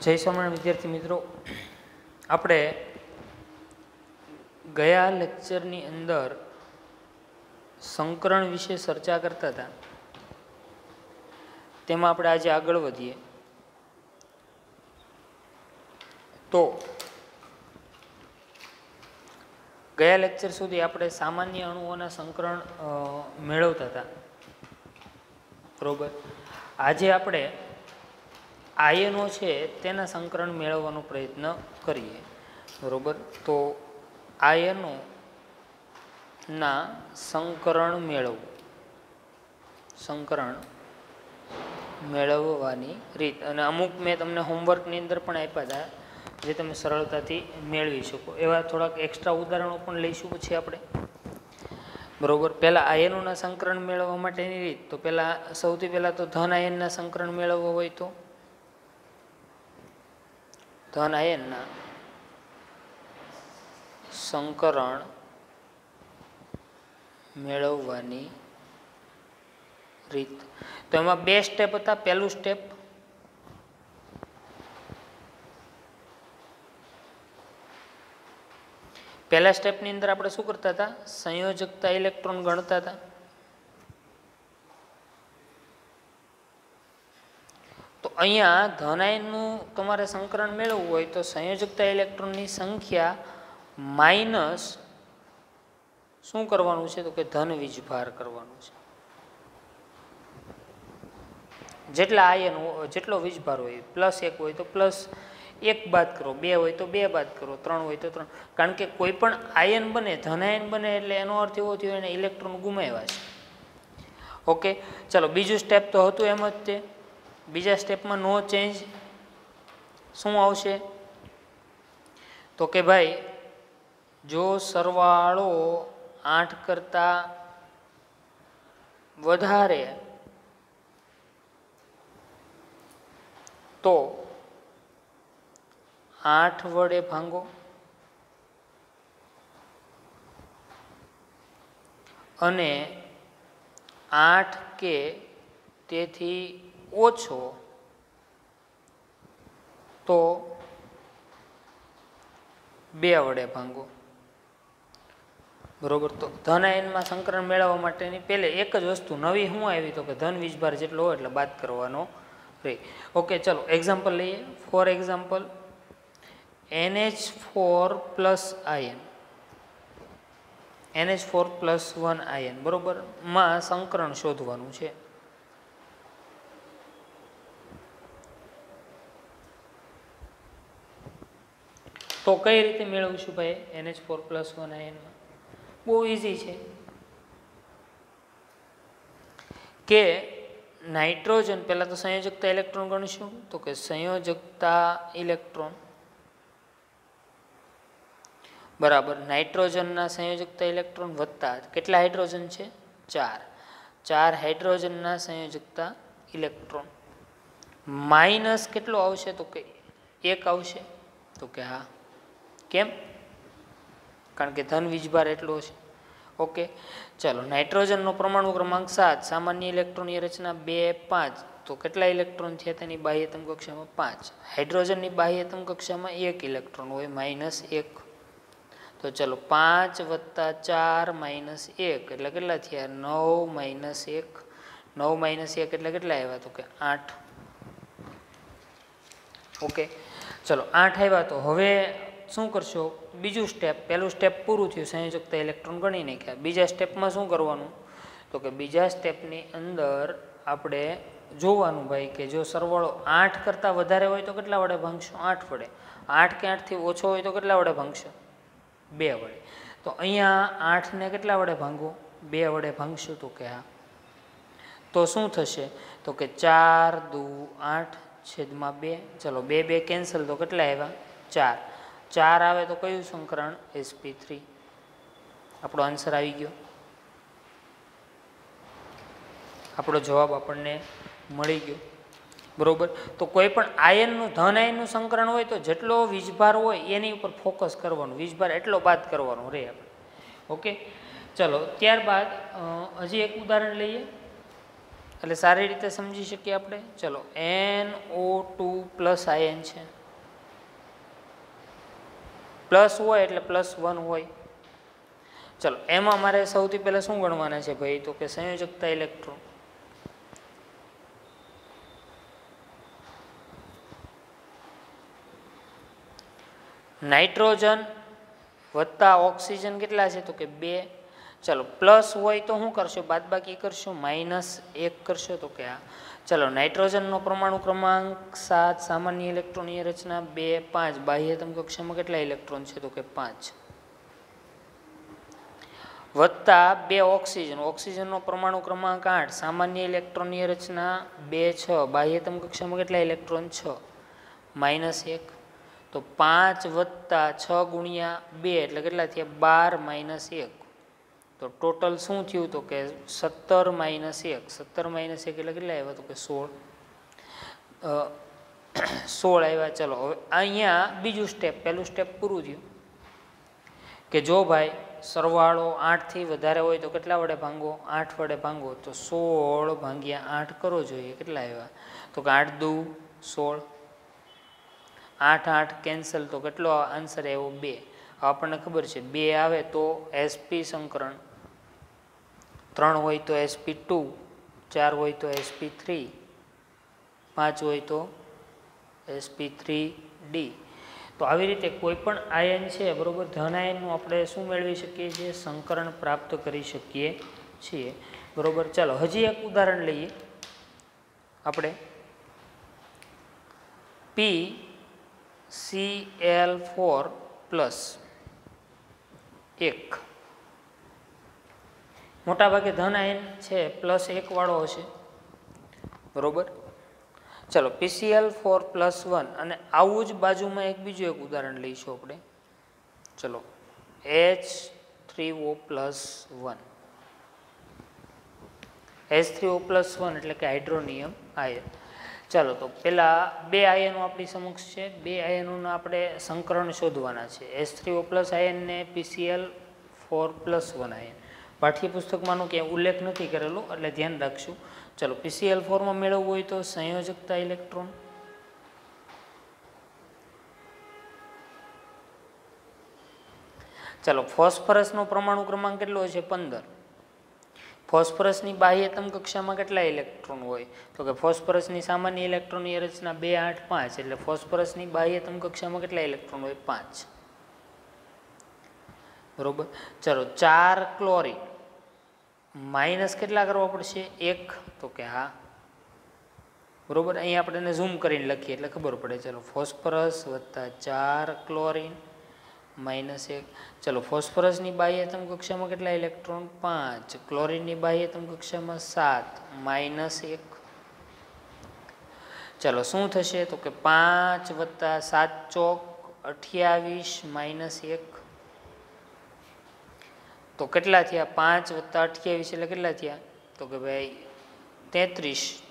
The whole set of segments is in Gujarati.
જય સ્વામિનારાયણ, વિદ્યાર્થી મિત્રો. આપણે ગયા લેક્ચરની અંદર સંકરણ વિશે ચર્ચા કરતા હતા. તેમાં આપણે આજે આગળ વધીએ. તો ગયા લેક્ચર સુધી આપણે સામાન્ય અણુઓના સંકરણ મેળવતા હતા. બરોબર? આજે આપણે આયનો છે તેના સંકરણ મેળવવાનો પ્રયત્ન કરીએ. બરોબર? તો આયનો ના સંકરણ મેળવવું. સંકરણ મેળવવાની રીત. અને અમુક મેં તમને હોમવર્કની અંદર પણ આપ્યા હતા જે તમે સરળતાથી મેળવી શકો. એવા થોડાક એક્સ્ટ્રા ઉદાહરણો પણ લઈશું પછી આપણે. બરોબર? પહેલાં આયનોના સંકરણ મેળવવા માટેની રીત. તો પહેલાં, સૌથી પહેલાં તો ધન આયનના સંકરણ મેળવવો હોય તો? ધન આયનના સંકરણ મેળવવાની રીત. તો એમાં બે સ્ટેપ હતા. પહેલું સ્ટેપ પહેલા સ્ટેપની અંદર આપણે શું કરતા હતા? સંયોજકતા ઇલેક્ટ્રોન ગણતા હતા. અહીંયા ધનાયનનું તમારે સંકરણ મેળવવું હોય તો સંયોજકતા ઇલેક્ટ્રોનની સંખ્યા માઇનસ શું કરવાનું છે? તો કે ધન વીજભાર કરવાનું છે. જેટલા આયન જેટલો વીજભાર હોય, પ્લસ એક હોય તો પ્લસ એક બાદ કરો, બે હોય તો બે બાદ કરો, ત્રણ હોય તો ત્રણ. કારણ કે કોઈ પણ આયન બને, ધનાયન બને એટલે એનો અર્થ એવો થયો એને ઇલેક્ટ્રોન ગુમાવ્યા છે. ઓકે? ચલો, બીજું સ્ટેપ તો હતું એમ જ તે. બીજા સ્ટેપમાં નો ચેન્જ શું આવશે? તો કે ભાઈ, જો સરવાળો આઠ કરતાં વધારે, તો આઠ વડે ભાંગો. અને આઠ કે તેથી ઓછો, તો બે વડે ભાંગો. બરોબર? તો ધન આયનમાં સંકરણ મેળવવા માટેની પહેલે એક જ વસ્તુ નવી શું આવી તો કે ધન વીજભાર જેટલો હોય એટલે બાદ કરવાનો રહે ઓકે, ચલો એક્ઝામ્પલ લઈએ. For example NH four plus ion NH four plus one ion બરોબર? માં સંકરણ શોધવાનું છે. તો કઈ રીતે મેળવશું ભાઈ? એનએચ ફોર પ્લસ વન આયનમાં બહુ ઇઝી છે. કે નાઇટ્રોજન પહેલાં તો સંયોજકતા ઇલેક્ટ્રોન ગણીશું. તો કે સંયોજકતા ઇલેક્ટ્રોન બરાબર નાઇટ્રોજનના સંયોજકતા ઇલેક્ટ્રોન વત્તા કેટલા હાઇડ્રોજન છે? ચાર. ચાર હાઇડ્રોજનના સંયોજકતા ઇલેક્ટ્રોન માઇનસ કેટલો આવશે? તો કે એક આવશે. તો કે હા. કેમ? કારણ કે ધન વીજભાર એટલો છે. ઓકે, ચાલો, નાઇટ્રોજનનો પરમાણુ ક્રમાંક સાત, સામાન્ય ઇલેક્ટ્રોનની રચના બે, પાંચ. તો કેટલા ઇલેક્ટ્રોન છે તેની બાહ્યતમ કક્ષામાં પાંચ? હાઇડ્રોજનની બાહ્યતમ કક્ષામાં એક ઇલેક્ટ્રોન હોય, માઇનસ એક. તો ચલો, પાંચ વત્તા ચાર માઇનસ એક, એટલે કેટલા થયા? નવ માઇનસ એક. નવ માઇનસ એક એટલે કેટલા આવ્યા? તો કે આઠ. ઓકે, ચલો, આઠ આવ્યા તો હવે શું કરશો? બીજું સ્ટેપ પહેલું સ્ટેપ પૂરું થયું, સંયોજકતા ઇલેક્ટ્રોન ગણી નાખ્યા. બીજા સ્ટેપમાં શું કરવાનું? તો કે બીજા સ્ટેપની અંદર આપણે જોવાનું ભાઈ કે જો સરવાળો આઠ કરતાં વધારે હોય તો કેટલા વડે ભાંગશો? આઠ વડે. આઠ કે આઠથી ઓછો હોય તો કેટલા વડે ભાંગશો? બે વડે. તો અહીંયા આઠને કેટલા વડે ભાંગો? બે વડે ભાંગશું તો કે હા તો શું થશે? તો કે ચાર દુ આઠ છેદમાં બે. ચલો, બે બે કેન્સલ તો કેટલા આવ્યા? ચાર. ચાર આવે તો કયું સંકરણ? એસપી થ્રી આપણો આન્સર આવી ગયો. આપણો જવાબ આપણને મળી ગયો. બરોબર? તો કોઈ પણ આયનનું ધન આયનનું સંકરણ હોય તો જેટલો વીજભાર હોય એની ઉપર ફોકસ કરવાનું. વીજભાર એટલો બાદ કરવાનો રહે આપણે. ઓકે? ચલો, ત્યારબાદ હજી એક ઉદાહરણ લઈએ. એટલે સારી રીતે સમજી શકીએ આપણે? ચલો N O two plus ion છે. પ્લસ હોય એટલે પ્લસ વન હોય. ચલો, એમાં મારે સૌથી પહેલાં શું ગણવાના છે ભાઈ? તો કે સંયોજકતા ઇલેક્ટ્રોન. નાઇટ્રોજન વત્તા ઓક્સિજન કેટલા છે? તો કે બે. ચલો, પ્લસ હોય તો શું કરશો? બાદબાકી કરશો? માઇનસ એક કરશો? તો કે આ. ચલો, નાઇટ્રોજનનો પરમાણુ ક્રમાંક સાત, સામાન્ય ઇલેક્ટ્રોનની રચના બે, પાંચ. બાહ્યતમ કક્ષામાં કેટલા ઇલેક્ટ્રોન છે? તો કે પાંચ. વત્તા બે ઓક્સિજન. ઓક્સિજનનો પરમાણુ ક્રમાંક આઠ. સામાન્ય ઇલેક્ટ્રોનની રચના બે, છ. બાહ્યતમ કક્ષામાં કેટલા ઇલેક્ટ્રોન? છ. માઇનસ એક. તો પાંચ વત્તા છ ગુણ્યા બે, એટલે કેટલા થયા? બાર માઇનસ એક. તો ટોટલ શું થયું તો કે સત્તર માઇનસ એક, સત્તર માઇનસ એક એટલે કેટલા આવ્યા તો કે સોળ? સોળ આવ્યા. ચલો, હવે અહીંયા બીજું સ્ટેપ પહેલું સ્ટેપ પૂરું થયું કે જો ભાઈ સરવાળો આઠથી વધારે હોય તો કેટલા વડે ભાંગો? આઠ વડે ભાંગો. તો સોળ ભાંગ્યા આઠ કરો જોઈએ. કેટલા આવ્યા? તો કે આઠ દુ સોળ. આઠ આઠ કેન્સલ તો કેટલો આન્સર આવ્યો? બે. આપણને ખબર છે, બે આવે તો એસપી સંકરણ ત્રણ હોય તો એસપી ટુ ચાર હોય તો એસપી થ્રી પાંચ હોય તો એસપી થ્રી ડી તો આવી રીતે કોઈ પણ આયન છે, બરાબર, ધન આયનનું આપણે શું મેળવી શકીએ છીએ? સંકરણ પ્રાપ્ત કરી શકીએ છીએ. બરાબર, ચાલો, હજી એક ઉદાહરણ લઈએ. આપણે P C L four plus એક. મોટાભાગે ધન આયન છે, પ્લસ એકવાળો હશે. બરોબર? ચલો પીસીએલ ફોર પ્લસ વન અને આવું જ બાજુમાં એક બીજું એક ઉદાહરણ લઈશું આપણે. ચલો H three O plus one H three O plus one એટલે કે હાઇડ્રોનિયમ આયન. ચાલો, તો પહેલાં બે આયનો આપણી સમક્ષ છે. બે આયનોના આપણે સંકરણ શોધવાના છે. એચ થ્રી ઓ પ્લસ આયનને PCL four plus one ion. પાઠ્યપુસ્તકમાંનો ક્યાંય ઉલ્લેખ નથી કરેલો, એટલે ધ્યાન રાખશું ચલો પીસીએલ ફોરમાં મેળવવું હોય તો સંયોજકતા ઇલેક્ટ્રોન. ચાલો, ફોસ્ફરસનો પરમાણુ ક્રમાંક કેટલો છે પંદર. ફોસ્ફરસની બાહ્યતમ કક્ષામાં કેટલા ઇલેક્ટ્રોન હોય? તો કે ફોસ્ફરસની સામાન્ય ઇલેક્ટ્રોનની રચના બે, આઠ, પાંચ, એટલે ફોસ્ફરસની બાહ્યતમ કક્ષામાં કેટલા ઇલેક્ટ્રોન હોય? પાંચ. બરોબર? ચલો, ચાર ક્લોરીન. માઇનસ કેટલા કરવા પડશે? એક. તો કે હા. બરાબર? અહીં આપણે એને ઝૂમ કરીને લખીએ એટલે ખબર પડે. ચલો, ફોસ્ફરસ વત્તા ચાર ક્લોરિન માઇનસ એક. ચલો, ફોસ્ફરસની બાહ્યતમ કક્ષામાં કેટલા ઇલેક્ટ્રોન? પાંચ. ક્લોરિનની બાહ્યતમ કક્ષામાં સાત. માઇનસ એક. ચલો, શું થશે? તો કે પાંચ વત્તા સાત ચોક અઠ્યાવીસ માઇનસ એક. તો કેટલા થયા? પાંચ વત્તા અઠ્યાવીસ એટલે કેટલા થયા? તો કે ભાઈ, તેત્રીસ.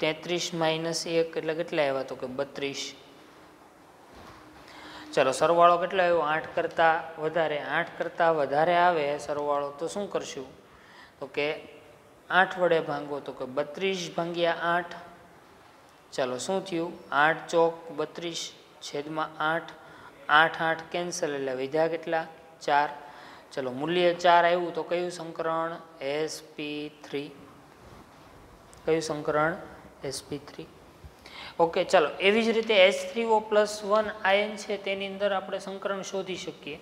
તેત્રીસ માઇનસ એક એટલે કેટલા આવ્યા? તો કે બત્રીસ. ચલો, સરવાળો કેટલો આવ્યો? આઠ કરતાં વધારે. આઠ કરતાં વધારે આવે સરવાળો તો શું કરશું? તો કે આઠ વડે ભાંગો તો કે બત્રીસ ભાંગ્યા આઠ. ચાલો, શું થયું? આઠ ચોક બત્રીસ છેદમાં આઠ. આઠ આઠ કેન્સલ એટલે વિધા કેટલા? ચાર. ચલો, મૂલ્ય ચાર આવ્યું તો કયું સંકરણ? એસપી થ્રી કયું સંકરણ? એસપી થ્રી ઓકે ચાલો, એવી જ રીતે S three O plus one ion છે, તેની અંદર આપણે સંકરણ શોધી શકીએ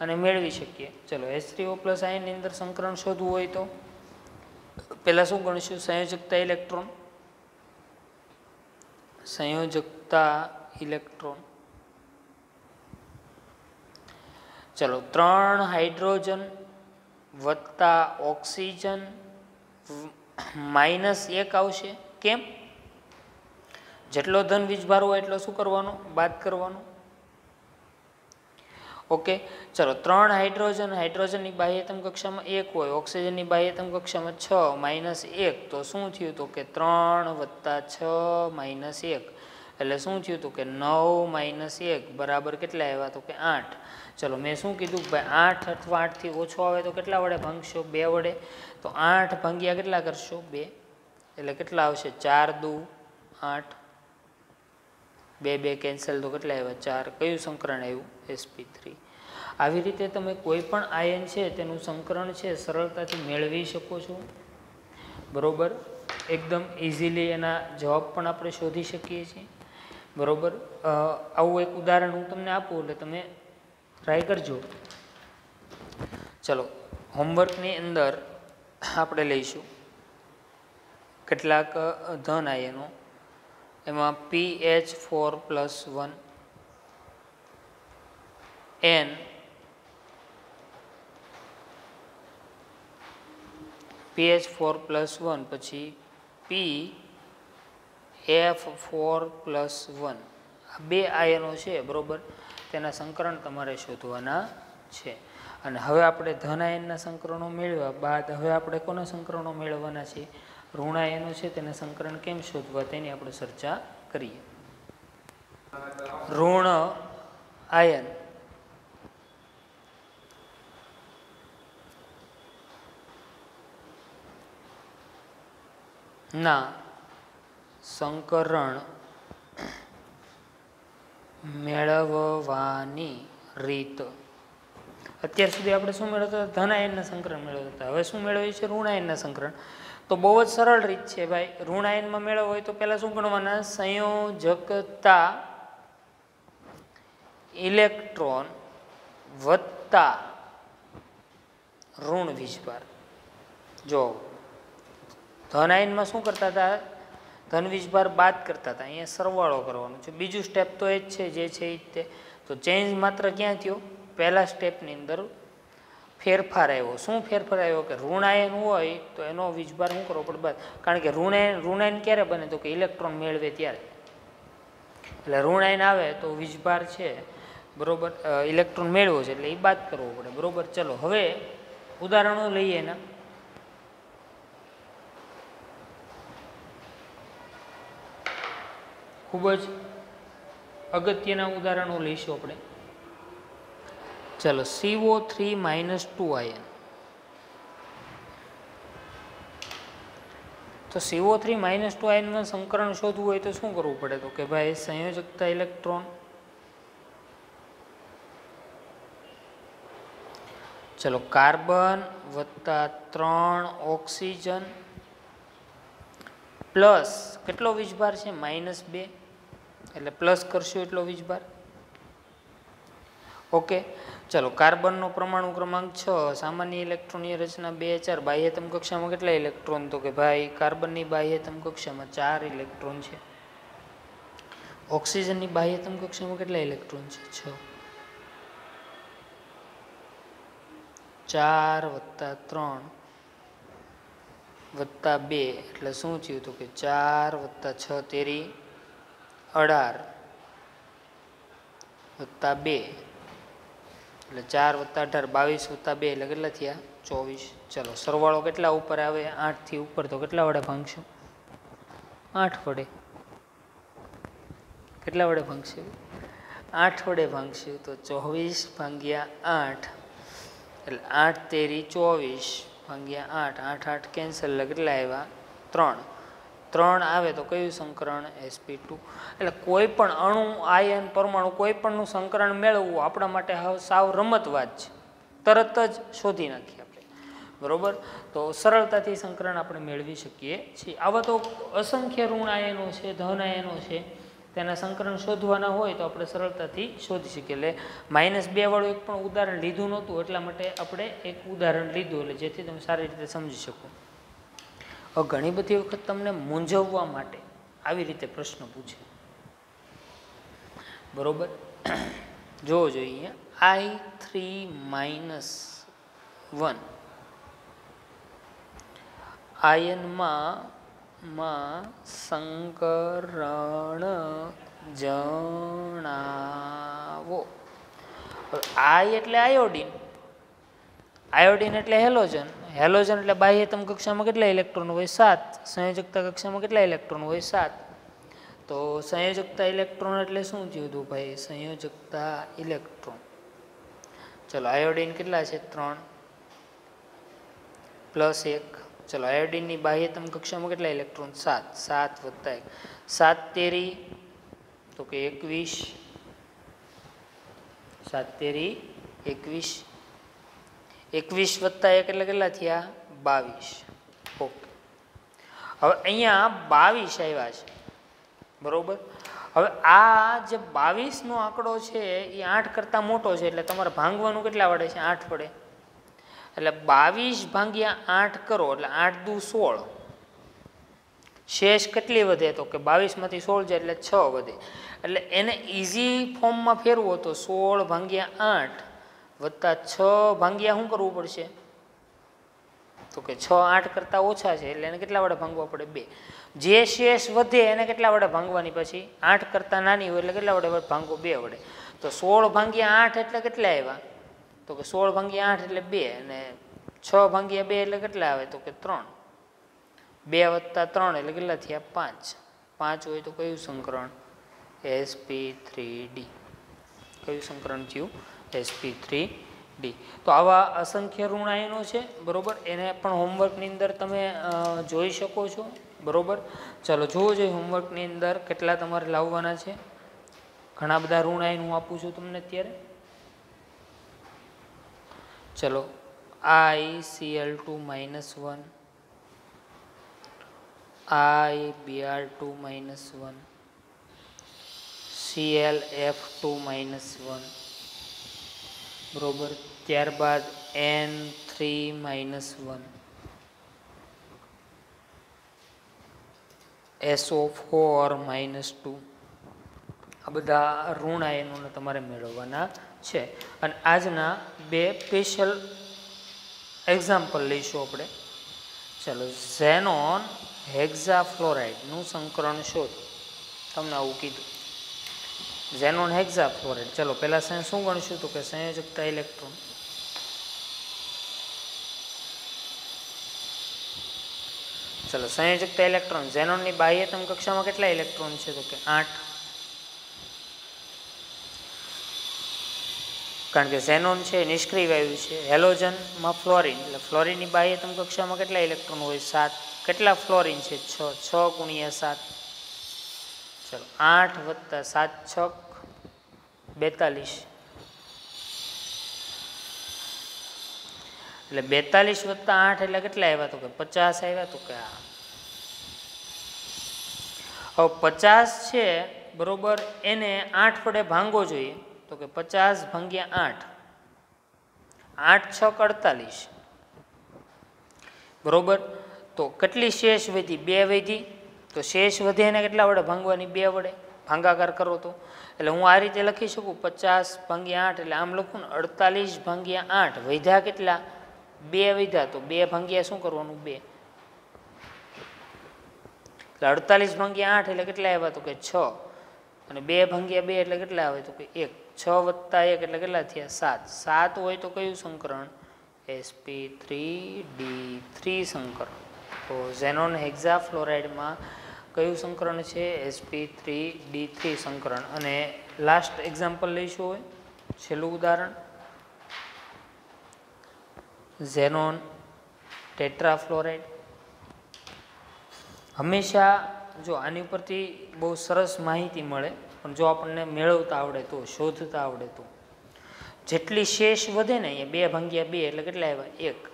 અને મેળવી શકીએ. ચલો એસ થ્રી ઓ પ્લસ આયનની અંદર સંકરણ શોધવું હોય તો? પહેલાં શું ગણશું? સંયોજકતા ઇલેક્ટ્રોન. સંયોજકતા ઇલેક્ટ્રોન. ચલો, ત્રણ હાઇડ્રોજન વત્તા ઓક્સિજન માઇનસ એક આવશે. કેમ? જેટલો ધન વીજભાર હોય એટલો શું કરવાનો? બાદ કરવાનો. ઓકે, ચલો, ત્રણ હાઇડ્રોજન, હાઇડ્રોજનની બાહ્યતમ કક્ષામાં એક હોય, ઓક્સિજનની બાહ્યતમ કક્ષામાં છ, માઇનસ એક, તો શું થયું તો કે ત્રણ વત્તા છ માઇનસ એક. એટલે શું થયું હતું કે નવ માઇનસ એક બરાબર કેટલા આવ્યા? તો કે આઠ. ચલો, મેં શું કીધું કે ભાઈ આઠ અથવા આઠથી ઓછો આવે તો કેટલા વડે ભાંગશો? બે વડે. તો આઠ ભાંગ્યા કેટલા કરશો? બે. એટલે કેટલા આવશે? ચાર દુ આઠ. બે બે કેન્સલ તો કેટલા આવ્યા? ચાર. કયું સંકરણ આવ્યું? એસપી થ્રી આવી રીતે તમે કોઈ પણ આયન છે, તેનું સંકરણ છે, સરળતાથી મેળવી શકો છો. બરાબર? એકદમ ઇઝીલી એના જવાબ પણ આપણે શોધી શકીએ છીએ. બરોબર? આવું એક ઉદાહરણ હું તમને આપું એટલે તમે ટ્રાય કરજો. ચલો હોમવર્કની અંદર આપણે લઈશું. કેટલાક ધન આયનો એમાં P H four plus one and PH four plus one પછી P F four plus one આ બે આયનો છે, બરાબર? તેના સંકરણ તમારે શોધવાના છે. અને હવે આપણે ધન આયનના સંકરણો મેળવ્યા બાદ હવે આપણે કોના સંકરણો મેળવવાના છે? ઋણાયનો છે, તેના સંકરણ કેમ શોધવા તેની આપણે ચર્ચા કરીએ. ઋણ આયન ના સંકરણ મેળવવાની રીત. અત્યાર સુધી આપણે શું મેળવતા હતા? ધનાયનના સંકરણ મેળવતા હતા. હવે શું મેળવીએ છીએ? ઋણાયનના સંકરણ. તો બહુ જ સરળ રીત છે ભાઈ. ઋણાયનમાં મેળવવો હોય તો પહેલાં શું ગણવાના સંયોજકતા ઇલેક્ટ્રોન વત્તા ઋણ વીજભાર. જો ધન શું કરતા હતા? ધન વીજભાર બાદ કરતા હતા. અહીંયા સરવાળો કરવાનો છે. બીજું સ્ટેપ તો એ જ છે, જે છે એ તે. તો ચેન્જ માત્ર ક્યાં થયો? પહેલા સ્ટેપની અંદર ફેરફાર આવ્યો. શું ફેરફાર આવ્યો? કે ઋણાયન હોય તો એનો વીજભાર શું કરવો પડે? બાદ કારણ કે ઋણાયન ઋણાયન ક્યારે બને? તો કે ઇલેક્ટ્રોન મેળવે ત્યારે. એટલે ઋણાયન આવે તો વીજભાર છે, બરોબર ઇલેક્ટ્રોન મેળવો છે. એટલે એ બાદ કરવો પડે. બરોબર? ચલો, હવે ઉદાહરણો લઈએ એના. ખૂબ જ અગત્યના ઉદાહરણો લઈશું આપણે. ચલો CO three minus two ion તો સીઓ થ્રી માઇનસ ટુ આયનમાં સંકરણ શોધવું હોય તો શું કરવું પડે તો? કે ભાઈ, સંયોજકતા ઇલેક્ટ્રોન. ચલો, કાર્બન વત્તા ત્રણ ઓક્સિજન પ્લસ કેટલો વીજભાર છે? માઇનસ બે. એટલે પ્લસ કરશું એટલો વીજભાર ઓકે ચલો, કાર્બનનો પરમાણુ ક્રમાંક છ, સામાન્ય ઇલેક્ટ્રોનની રચના બે, ચાર. બાહ્યતમ કક્ષામાં કેટલા ઇલેક્ટ્રોન તો કે ભાઈ, કાર્બનની બાહ્યતમ કક્ષામાં ચાર ઇલેક્ટ્રોન છે. ઓક્સિજનની બાહ્યતમ કક્ષામાં કેટલા ઇલેક્ટ્રોન છે? છ. ચાર વત્તા ત્રણ વત્તા બે, એટલે શું થયું તો કે ચાર વત્તા છ તેરી અઢાર વત્તા બે. એટલે ચાર વત્તા અઢાર, બાવીસ વત્તા બે, એટલે કેટલા થયા? ચોવીસ. ચલો, સરવાળો કેટલા ઉપર આવે? આઠથી ઉપર. તો કેટલા વડે ભાંગશું? આઠ વડે. કેટલા વડે ભાંગશું? આઠ વડે ભાંગશું. તો ચોવીસ ભાંગ્યા આઠ. એટલે આઠ તેરી ચોવીસ ભાંગ્યા આઠ. આઠ આઠ કેન્સલ. એટલે કેટલા આવ્યા? ત્રણ. ત્રણ આવે તો કયું સંકરણ? એસપી ટુ એટલે કોઈ પણ અણુ, આયન, પરમાણુ, કોઈ પણનું સંકરણ મેળવવું આપણા માટે સાવ રમતવાદ છે. તરત જ શોધી નાખીએ આપણે. બરાબર? તો સરળતાથી સંકરણ આપણે મેળવી શકીએ છીએ. આવા તો અસંખ્ય ઋણ આયનો છે, ધન આયનો છે. તેના સંકરણ શોધવાના હોય તો આપણે સરળતાથી શોધી શકીએ. એટલે માઇનસ બે વાળું એક પણ ઉદાહરણ લીધું નહોતું, એટલા માટે આપણે એક ઉદાહરણ લીધું. એટલે જેથી તમે સારી રીતે સમજી શકો. ઘણી બધી વખત તમને મૂંઝવવા માટે આવી રીતે પ્રશ્ન પૂછે. બરોબર? જોવો જોઈએ આઈ થ્રી માઇનસ વન આયનમાં માં સંકરણ જણાવો. આઈ એટલે આયોડિન આયોડિન એટલે હેલોજન હેલોજન એટલે બાહ્યતમ કક્ષામાં કેટલા ઇલેક્ટ્રોન હોય? સાત. સંયોજકતા કક્ષામાં કેટલા ઇલેક્ટ્રોન હોય? સાત. તો સંયોજકતા ઇલેક્ટ્રોન એટલે શું થયું હતું ભાઈ? સંયોજકતા ઇલેક્ટ્રોન. ચલો, આયોડિન કેટલા છે? ત્રણ. પ્લસ એક. ચલો, આયોડિનની બાહ્યતમ કક્ષામાં કેટલા ઇલેક્ટ્રોન? સાત. સાત વત્તા એક. સાત તેરી, તો કે એકવીસ. સાત તેરી, એકવીસ. એકવીસ વત્તા એક એટલે કેટલા થયા? બાવીસ. ઓકે. હવે અહીંયા બાવીસ આવ્યા છે. બરોબર? હવે આ જે બાવીસનો આંકડો છે એ આઠ કરતાં મોટો છે એટલે તમારે ભાંગવાનું કેટલા વડે છે? આઠ વડે. એટલે બાવીસ ભાંગ્યા આઠ કરો, એટલે આઠ દુ સોળ. શેષ કેટલી વધે તો કે બાવીસમાંથી સોળ જાય એટલે છ વધે. એટલે એને ઇઝી ફોર્મમાં ફેરવો તો સોળ ભાંગ્યા આઠ વત્તા છ ભાંગ્યા શું કરવું પડશે? તો કે છ આઠ કરતાં ઓછા છે, એટલે એને કેટલા વડે ભાંગવા પડે? બે. જે શેષ વધે એને કેટલા વડે ભાંગવાની પછી? આઠ કરતાં નાની હોય એટલે કેટલા વડે ભાંગવો બે વડે તો સોળ ભાંગ્યા આઠ એટલે કેટલા આવ્યા? તો કે સોળ ભાંગ્યા આઠ એટલે બે અને છ ભાંગ્યા બે એટલે કેટલા આવે? તો કે ત્રણ. બે વત્તા ત્રણ એટલે કેટલા થયા? પાંચ. પાંચ હોય તો કયું સંકરણ? SP three D. કયું સંકરણ થયું? એસપી થ્રી ડી તો આવા અસંખ્ય ઋણાયનો છે, બરોબર? એને પણ હોમવર્કની અંદર તમે જોઈ શકો છો, બરોબર? ચાલો જુઓ જોઈએ હોમવર્કની અંદર કેટલા તમારે લાવવાના છે. ઘણા બધા ઋણાયન હું આપું છું તમને અત્યારે. ચલો I C L two minus one I B R two minus one C L F two minus one બરોબર. ત્યારબાદ N three minus one SO four minus two આ બધા ઋણ આયનોને તમારે મેળવવાના છે. અને આજના બે સ્પેશિયલ એક્ઝામ્પલ લઈશું આપણે. ચાલો ઝેનોન હેક્ઝાફ્લોરાઇડનું સંકરણ શોધ તમને આવું કીધું. ઝેનોન હેક્ઝા હેક્ઝાફ્લોરાઇડ ચલો, પહેલાં સંય શું ગણશું તો કે સંયોજકતા ઇલેક્ટ્રોન ચલો, સંયોજકતા ઇલેક્ટ્રોન ઝેનોનની બાહ્યતમ કક્ષામાં કેટલા ઇલેક્ટ્રોન છે તો કે આઠ? કારણ કે ઝેનોન છે, નિષ્ક્રિય વાયુ છે. હેલોજનમાં ફ્લોરિન એટલે ફ્લોરિનની બાહ્યતમ કક્ષામાં કેટલા ઇલેક્ટ્રોન હોય? સાત. કેટલા ફ્લોરિન છે? છ. છ ગુણ્યા સાત. ચલો, આઠ વત્તા સાત છક બેતાલીસ. એટલે બેતાલીસ વત્તા આઠ એટલે કેટલા આવ્યા તો કે પચાસ આવ્યા તો કે આ. હવે પચાસ છે બરોબર, એને આઠ વડે ભાંગવો જોઈએ, તો કે પચાસ ભાંગ્યા આઠ. આઠ છક અડતાલીસ. બરોબર? તો કેટલી શેષ વધી? બે વધી. તો શેષ વધે એને કેટલા વડે? ભાંગવાની બે વડે. ભાંગાકાર કરો તો. એટલે હું આ રીતે લખી શકું? પચાસ ભાંગ્યા આઠ, એટલે આમ લખું ને અડતાલીસ ભાંગ્યા આઠ. વૈધા કેટલા? બે વૈધા તો બે ભાંગ્યા શું કરવાનું? બે. એટલે અડતાલીસ ભાંગ્યા આઠ એટલે કેટલા આવ્યા? તો કે છ. અને બે ભાંગ્યા બે એટલે કેટલા આવે? તો કે એક. છ વત્તા એક એટલે કેટલા થયા? સાત. સાત હોય તો કયું સંકરણ? એસપી થ્રી ડી થ્રી સંકરણ. તો ઝેનોન હેક્ઝા ફ્લોરાઇડમાં કયું સંકરણ છે? એસપી થ્રી ડી થ્રી સંકરણ. અને લાસ્ટ એક્ઝામ્પલ લઈશું હોય છેલ્લું ઉદાહરણ. ઝેનોન ટેટ્રાફ્લોરાઇડ હંમેશા જો આની ઉપરથી બહુ સરસ માહિતી મળે, પણ જો આપણને મેળવતા આવડે તો, શોધતા આવડે તો. જેટલી શેષ વધે ને અહીંયા બે ભાંગ્યા બે એટલે કેટલા આવ્યા? એક.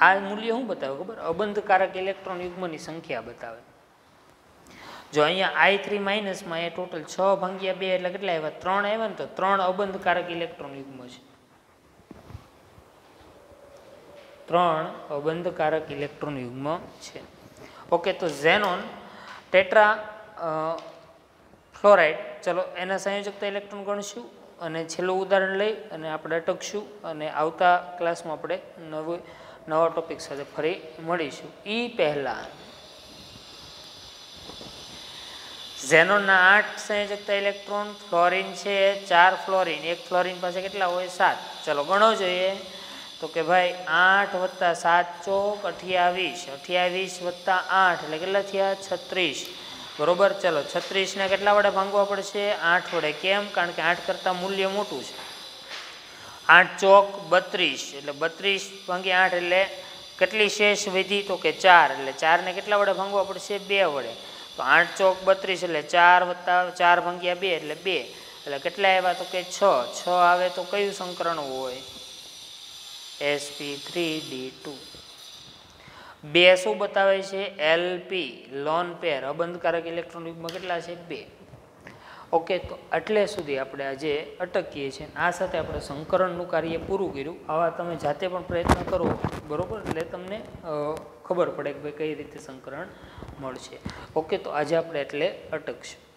આ મૂલ્ય શું બતાવે ખબર? અબંધકારક ઇલેક્ટ્રોન યુગ્મની સંખ્યા બતાવે. જો અહીંયા આઈ થ્રી માઇનસમાં એ ટોટલ છ ભાંગ્યા બે એટલે કેટલા આવ્યા? ત્રણ આવ્યા ને તો ત્રણ અબંધકારક ઇલેક્ટ્રોન યુગ્મ છે. ત્રણ અબંધકારક ઇલેક્ટ્રોન યુગ્મ છે. ઓકે તો ઝેનોન ટેટ્રા ફ્લોરાઇડ ચલો, એના સંયોજકતા ઇલેક્ટ્રોન ગણશું અને છેલ્લું ઉદાહરણ લઈ અને આપણે અટકશું અને આવતા ક્લાસમાં આપણે નવું, નવા ટોપિક સાથે ફરી મળીશું. એ પહેલાં ઝેનોનના આઠ સંયોજકતા ઇલેક્ટ્રોન, ફ્લોરિન છે, ચાર ફ્લોરિન, એક ફ્લોરિન પાસે કેટલા હોય? સાત. ચલો ગણો જોઈએ. તો કે ભાઈ આઠ વત્તા સાત ચોક અઠ્યાવીસ. અઠ્યાવીસ વત્તા આઠ એટલે કેટલા થયા? છત્રીસ. બરોબર? ચલો છત્રીસને કેટલા વડે ભાંગવા પડશે? આઠ વડે. કેમ? કારણ કે આઠ કરતાં મૂલ્ય મોટું છે. આઠ ચોક બત્રીસ. એટલે બત્રીસ ભાંગી આઠ એટલે કેટલી શેષ વિધિ? તો કે ચાર. એટલે ચારને કેટલા વડે ભાંગવા પડશે? બે વડે. તો આઠ ચોક બત્રીસ એટલે ચાર વત્તા ચાર ભંગ્યા બે એટલે બે. એટલે કેટલા આવ્યા તો કે છ. છ આવે તો કયું સંકરણ હોય? એસપી થ્રી ડી ટુ બે શું બતાવે છે? એલપી લોન પેર અબંધકારક ઇલેક્ટ્રોન કેટલા છે? બે. ઓકે, તો એટલે સુધી આપણે આજે અટકીએ છીએ. આ સાથે આપણે સંકરણનું કાર્ય પૂરું કર્યું. આવા તમે જાતે પણ પ્રયત્ન કરો, બરાબર? એટલે તમને ખબર પડે કે ભાઈ કઈ રીતે સંકરણ મળશે. ઓકે, તો આજે આપણે એટલે અટકશું.